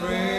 free.